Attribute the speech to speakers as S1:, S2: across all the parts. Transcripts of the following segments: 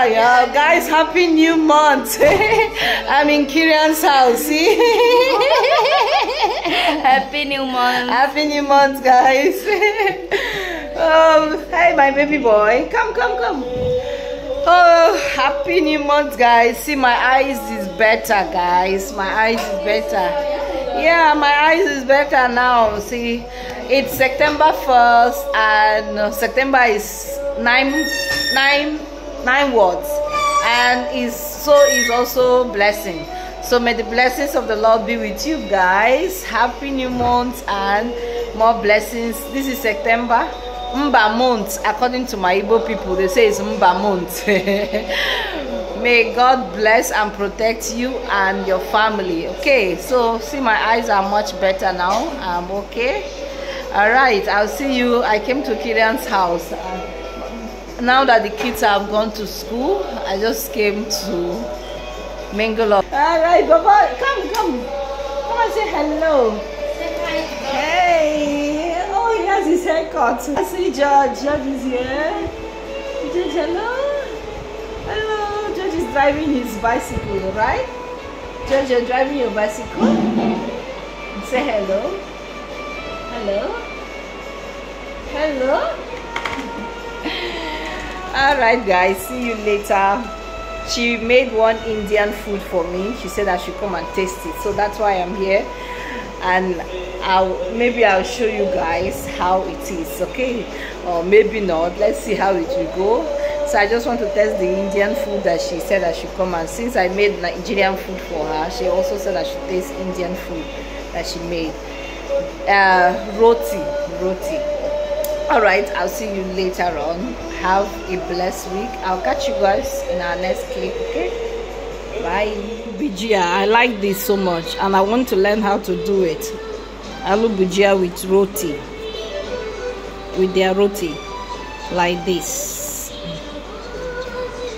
S1: Yeah, yeah. Guys, happy new month. I'm in Kirian's house. See?
S2: Happy new month.
S1: happy new month, guys. um, hey, my baby boy. Come, come, come. Oh, happy new month, guys. See, my eyes is better, guys. My eyes is better. Yeah, my eyes is better now. See, it's September 1st, and uh, September is nine, nine, nine words, and is so is also blessing. So may the blessings of the Lord be with you guys. Happy new month and more blessings. This is September. Mba month, according to my Igbo people, they say it's Mba month. May God bless and protect you and your family. Okay, so see my eyes are much better now. I'm okay. All right, I'll see you. I came to Kirian's house. Now that the kids have gone to school, I just came to mingle up. All right, Baba, come, come. Come and say hello. Hey, oh, he has his haircut. I see George. George is here. George, hello. Hello. George is driving his bicycle, right? George, you're driving your bicycle. Say hello. Hello. Hello. All right, guys. See you later. She made one Indian food for me. She said I should come and taste it. So that's why I'm here. And I'll maybe I'll show you guys how it is, okay? Or maybe not. Let's see how it will go. So I just want to test the Indian food that she said I should come and since I made Nigerian food for her, she also said I should taste Indian food that she made. Uh, roti, roti. All right, I'll see you later on. Have a blessed week. I'll catch you guys in our next clip, okay? Bye. Bhujia, I like this so much and I want to learn how to do it. Alu bhujia with roti. With their roti. Like this.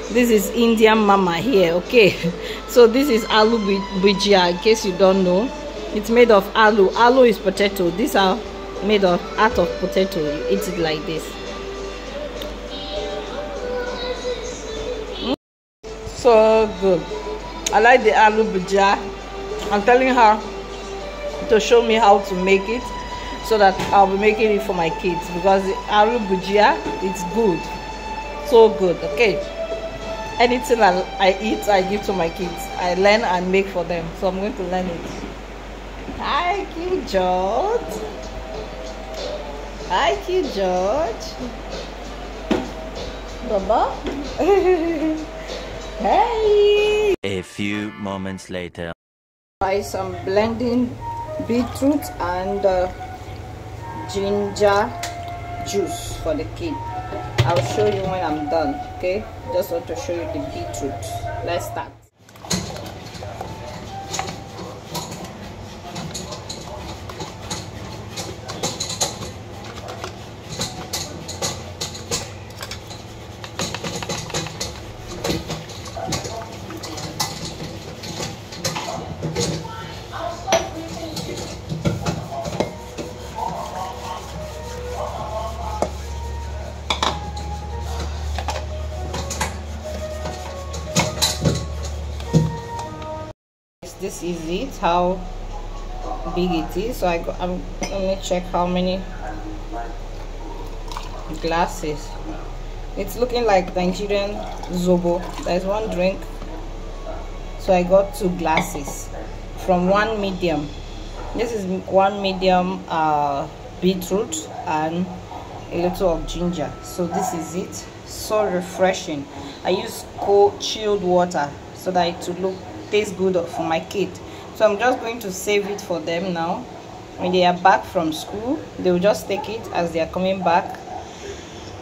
S1: This is Indian mama here, okay? So this is alu bhujia in case you don't know. It's made of alu. Alu is potato. These are made of out of potato. You eat it like this. Mm. So good. I like the alu bhujia. I'm telling her to show me how to make it so that I'll be making it for my kids because the alu bhujia it's good. So good. Okay. Anything I, I eat, I give to my kids. I learn and make for them. So I'm going to learn it. Thank you, George. Thank you, George. Baba. hey.
S3: A few moments later.
S1: Buy some blending beetroot and uh, ginger juice for the kid. I'll show you when I'm done. Okay. Just want to show you the beetroot. Let's start. How big it is. So i got i'm let me check how many glasses. It's looking like nigerian zobo. There's one drink. So i got two glasses from one medium. This is one medium uh beetroot and a little of ginger. So this is it. So refreshing. I use cold chilled water so that it will look taste good for my kid so i'm just going to save it for them now. When they are back from school they will just take it as they are coming back.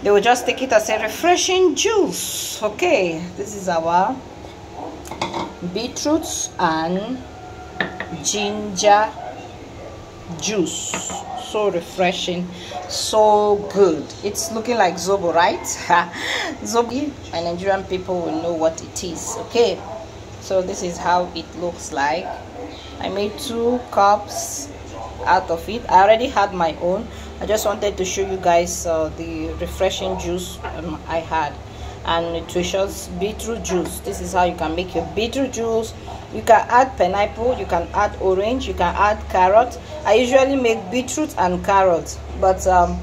S1: They will just take it as a refreshing juice. Okay this is our beetroot and ginger juice. So refreshing so good. It's looking like zobo right? Zobo. My nigerian people will know what it is okay? So this is how it looks like i made two cups out of it. I already had my own. I just wanted to show you guys uh, the refreshing juice um, i had. And nutritious beetroot juice. This is how you can make your beetroot juice. You can add pineapple you can add orange you can add carrot. I usually make beetroot and carrot but um,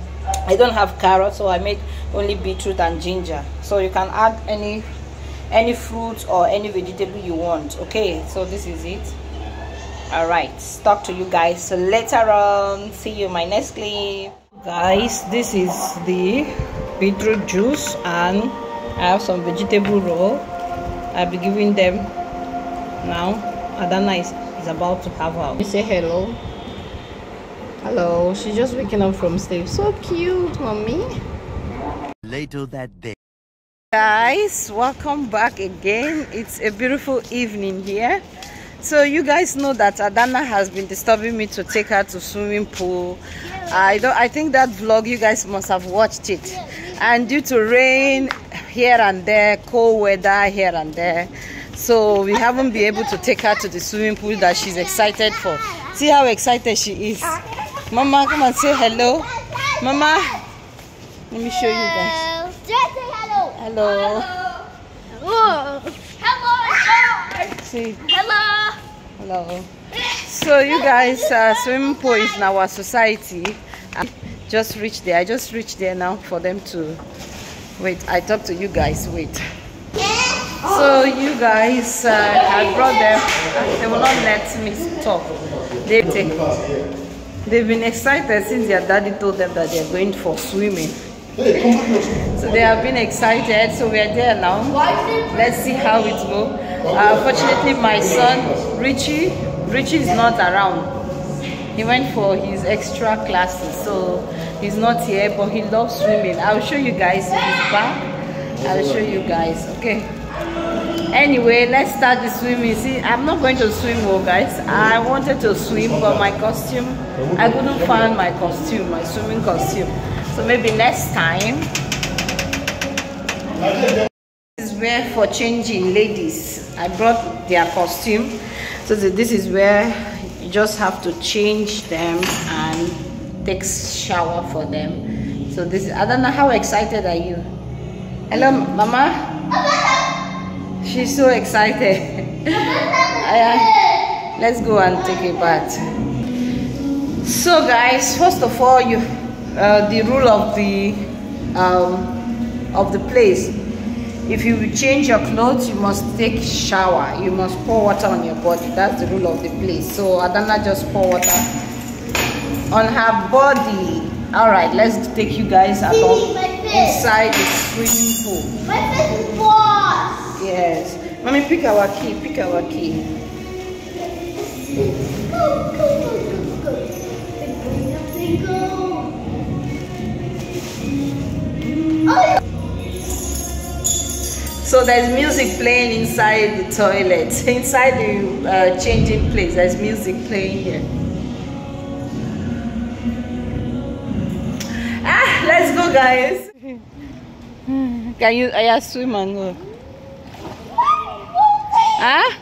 S1: i don't have carrot so i make only beetroot and ginger. So you can add any any fruit or any vegetable you want okay? So this is it all right talk to you guys so later on. See you in my next clip. Guys this is the beetroot juice and i have some vegetable roll. I'll be giving them now. Adana is, is about to have her. You say hello. Hello she's just waking up from sleep. So cute mommy.
S3: Later that day.
S1: guys welcome back again. It's a beautiful evening here so you guys know that adana has been disturbing me to take her to swimming pool. I don't i think that vlog you guys must have watched it. And due to rain here and there cold weather here and there so we haven't been able to take her to the swimming pool that she's excited for. See how excited she is. Mama come and say hello. Mama let me show you guys.
S2: Hello.
S1: hello.
S2: Hello. Hello.
S1: See
S2: Hello.
S1: hello. So you guys uh, swimming pool is in our society. I just reached there. I just reached there now for them to wait. I talk to you guys. Wait. So you guys uh, i brought them. They will not let me talk. They, they've been excited since their daddy told them that they're going for swimming so they have been excited so we're there now. Let's see how it go. Uh, fortunately my son richie richie is not around. He went for his extra classes so he's not here but he loves swimming. I'll show you guys he's back. I'll show you guys okay? Anyway let's start the swimming. See i'm not going to swim oh guys. I wanted to swim but my costume i couldn't find my costume my swimming costume so maybe next time. This is where for changing ladies. I brought their costume. So this is where you just have to change them and take shower for them. So this is i don't know how excited are you. Hello mama? She's so excited. Let's go and take a bath. So guys first of all you uh, the rule of the um, of the place. If you change your clothes you must take shower. You must pour water on your body. That's the rule of the place. So adana just pour water on her body. All right let's take you guys along inside the swimming pool.
S2: My face is boss.
S1: yes. Mommy pick our key pick our key.
S2: Go, go, go,
S1: so there's music playing inside the toilet. Inside the uh, changing place there's music playing here. Ah let's go guys. Can you I swim and go ah?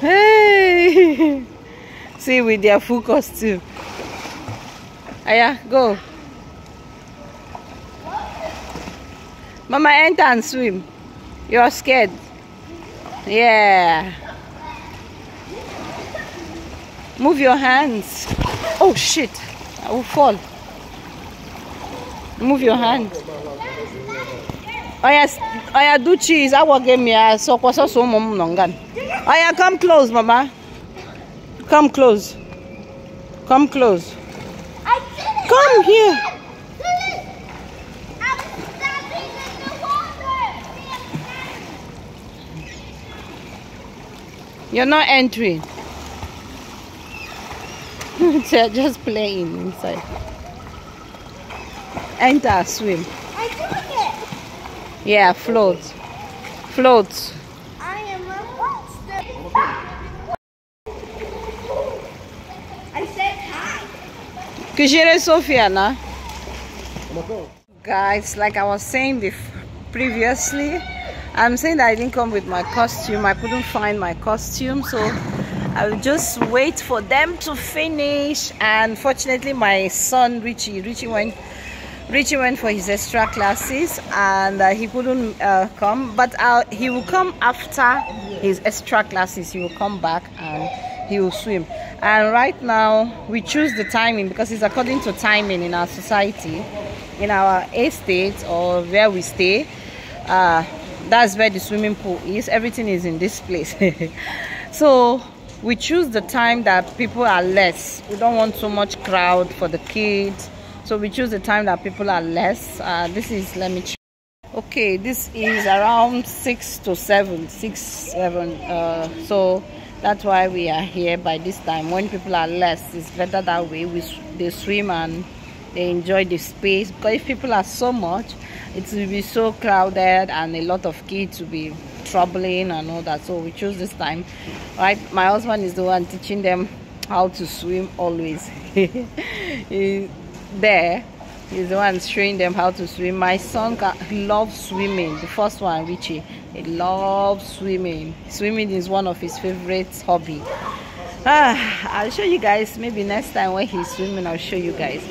S1: Hey! See with their full costume. Aya, go Mama, enter and swim. You're scared. Yeah. Move your hands. Oh shit. I will fall. Move your hands. Oh yes, oh yeah, do cheese. I will give me a so so so mom nongan. Oh yeah, come close, mama. Come close. Come close.
S2: I did it.
S1: Come here.
S2: I'm standing in the water.
S1: You're not entering. They're just playing inside. Enter, swim.
S2: I did it.
S1: Yeah, float. Float.
S2: I am a monster. I said hi.
S1: Kujere Sophia na. Guys, like I was saying bef- previously, I'm saying that I didn't come with my costume. I couldn't find my costume, so I will just wait for them to finish. And fortunately, my son Richie, Richie went Richie went for his extra classes and uh, he couldn't uh, come, but uh, he will come after his extra classes. He will come back and he will swim. And right now, we choose the timing because it's according to timing in our society, in our estate or where we stay. That's where the swimming pool is. Everything is in this place. so we choose the time that people are less. We don't want so much crowd for the kids so we choose the time that people are less uh, this is let me check okay this is around six to seven six seven uh, so that's why we are here by this time when people are less it's better that way we they swim and they enjoy the space because if people are so much it will be so crowded and a lot of kids will be troubling and all that. So we choose this time. Right? My husband is the one teaching them how to swim always. He, there he's the one showing them how to swim. My son loves swimming the first one richie. He loves swimming. Swimming is one of his favorite hobby. Ah i'll show you guys maybe next time when he's swimming i'll show you guys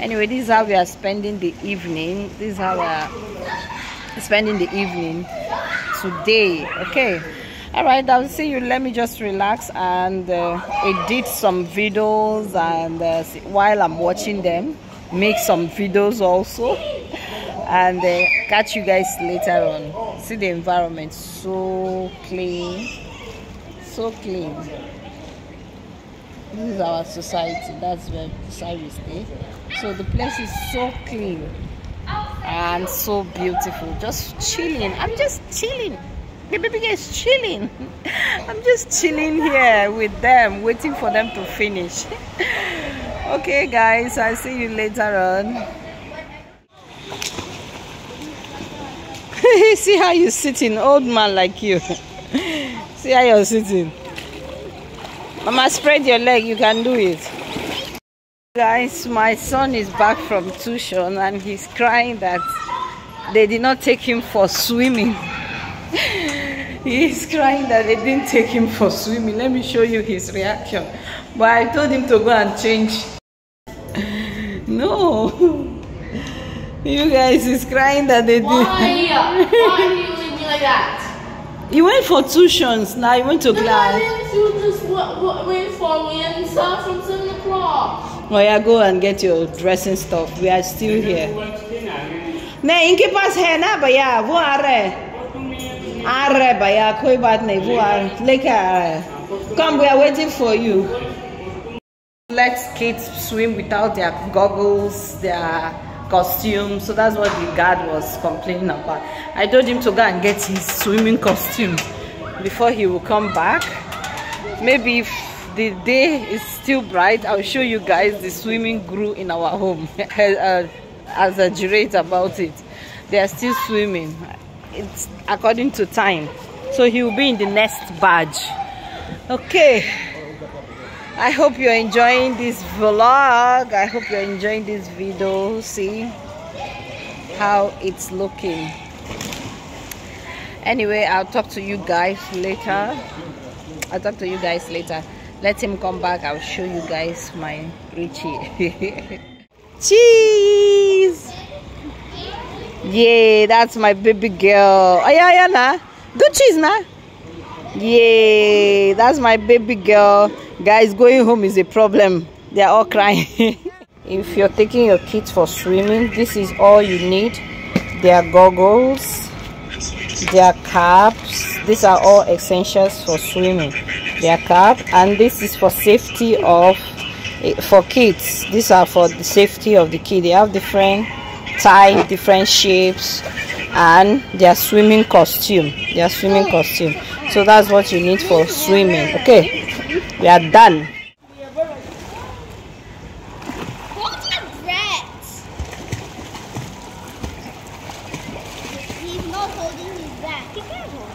S1: anyway this is how we are spending the evening. This is how we are spending the evening today okay? All right i'll see you. Let me just relax and uh, edit some videos and uh, while i'm watching them make some videos also. And uh, catch you guys later on. See the environment. So clean. So clean. This is our society. That's where side we stay so the place is so clean and so beautiful. Just chilling. I'm just chilling. The baby girl is chilling. I'm just chilling here with them waiting for them to finish. Okay guys i'll see you later on. See how you're sitting old man like you. See how you're sitting. Mama spread your leg. You can do it guys my son is back from tuition and he's crying that they did not take him for swimming he's crying that they didn't take him for swimming let me show you his reaction but i told him to go and change no. You guys is crying that they
S2: Why?
S1: did.
S2: Why do you leave me like that?
S1: You went for tuitions, now you went to
S2: The
S1: class.
S2: guidance you just w- w- wait for me and from 7 o'clock.
S1: Oh yeah, go and get your dressing stuff. We are still here. नहीं इनके पास है ना भैया वो आ रहा है आ रहा है भैया कोई बात नहीं वो आ लेके आ रहा है come we are waiting for you let kids swim without their goggles their costume so that's what the guard was complaining about i told him to go and get his swimming costume before he will come back maybe if the day is still bright i'll show you guys the swimming grew in our home. Uh, exaggerate about it they are still swimming. It's according to time. So he will be in the next badge. Okay. I hope you're enjoying this vlog. I hope you're enjoying this video. See how it's looking. Anyway i'll talk to you guys later. I'll talk to you guys later let him come back. I'll show you guys my richie. Cheese! Yeah that's my baby girl. Oh nah. Good cheese nah. Yeah that's my baby girl. Guys going home is a problem. They're all crying. If you're taking your kids for swimming this is all you need. Their goggles. Their caps these are all essentials for swimming their cap and this is for safety of eh, for kids. These are for the safety of the kid. They have different type different shapes and their swimming costume their swimming costume. So that's what you need for swimming. Okay we are done
S4: Hold your breath. He's not holding his breath. He can't hold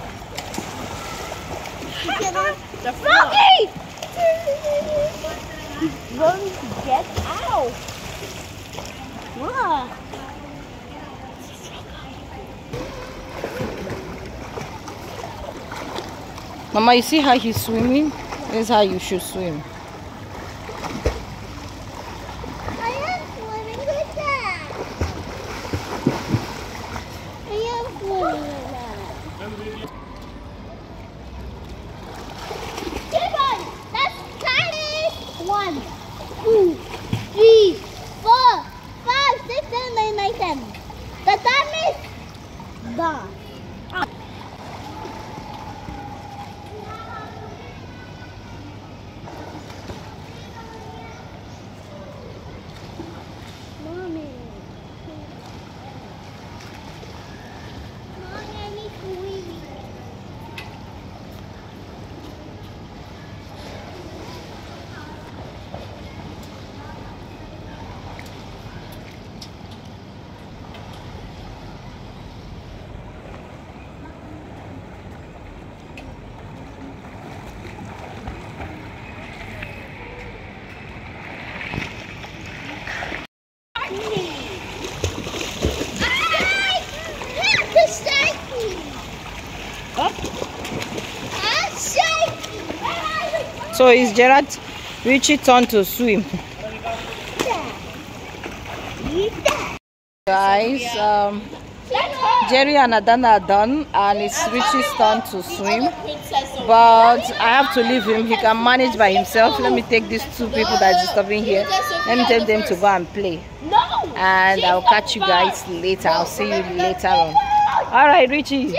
S4: going to get out. Look.
S1: mama you see how he's swimming this is how you should swim
S4: I am swimming with that. Come on, that's Chinese. One, two, three, four, five, six, seven, eight, nine, ten. The time is gone. Mommy. Mommy, I need to wee.
S1: So it's Gerard Richie turn to swim. Guys, um, Jerry and Adana are done and it's Richie's turn to swim. But I have to leave him. He can manage by himself. Let me take these two people that is disturbing here. Let me take them to go and play. And I'll catch you guys later. I'll see you later on. All right, Richie.